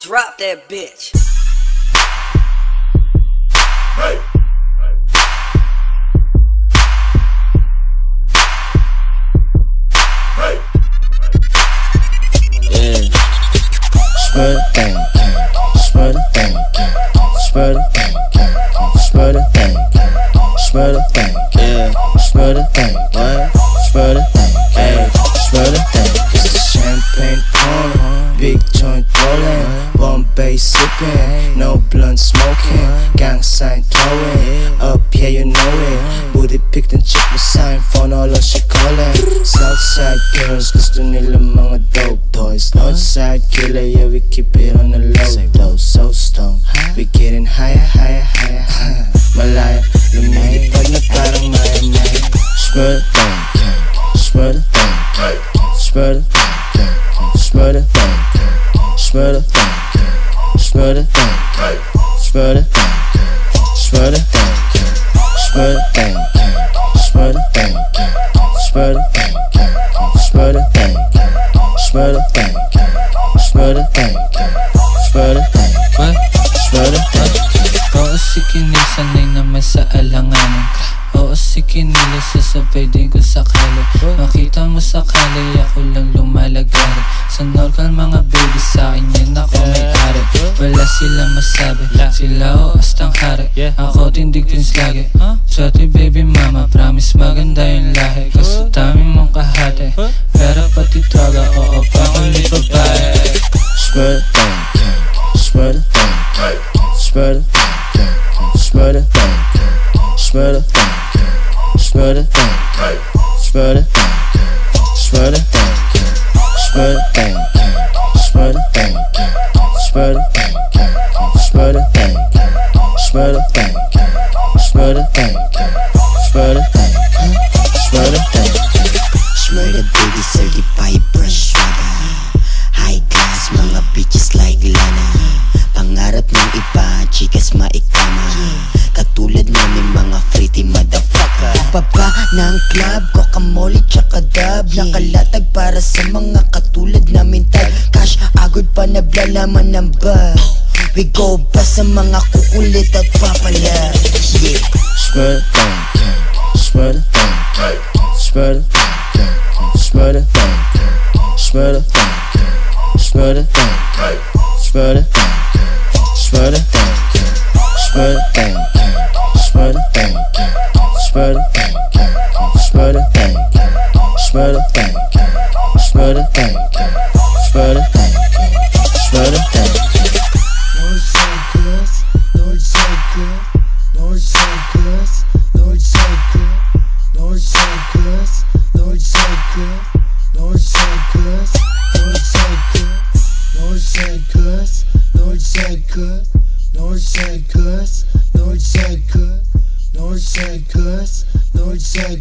Drop that bitch. Hey! Hey! Yeah. Spread the thing, spread the thing, spread the thing, spread the thing, spread the thing, yeah, spread the thing, what? Spread the sign throwing, up yeah you know it. Booty picked and check the sign, phone all of she calling. Southside girls, gusto nila mga dope toys. Northside killer, yeah we keep it on the low though. So stoned, we getting higher, higher, higher, higher. Malaya, lumilipad na parang maya maya. Spread the thing, spread the thing, Hey! spread the thing, spread the thing, spread the thing, spread the thing. Swear to thank you. Swear to thank you. Swear to thank you. Swear to thank you. Swear to thank you. Swear to thank you. Swear to thank you. Swear to thank you. Swear to thank you. Oo, si kinisanay naman sa alanganin Oo, si kinila sasabay din ko sakali Makita mo sakali, ako lang lumalagari Sa norcal mga baby, sa akin yan ako wala sila masabi. Sila o astang hari. Ako tindig prince lagi Swerte baby mama Promise maganda yung lahi. Gusto daming mong kahati. Pero pati droga Oo pangulit babae Swear to God Swear to God Swear to God Swear to God Swear to God Swear to God Swear to God swear to thank you, swear to thank you, swear to thank you, swear to thank you. Swear to biggie, sige vibrant swaga High class, mga bitches like Lana. Pangarap ng iba, chicas maikama. Katulad namin mga pretty motherfucker. Pababa ng club, guacamole tsaka dub Nakalatag para sa mga katulad namin tag Cash, agod pa nablalaman ng bag. We go ba sa mga kukulit at papala Yeah Spread the thing, spread the thing, Hey! spread the thing, spread the thing, spread the thing, spread the thing. Hey! Spread the thing, spread the thing, spread the thing, spread the thing, spread the thing, spread the thing, spread the thing, spread the thing, spread the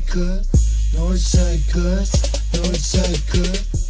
Northside north side good, north side good.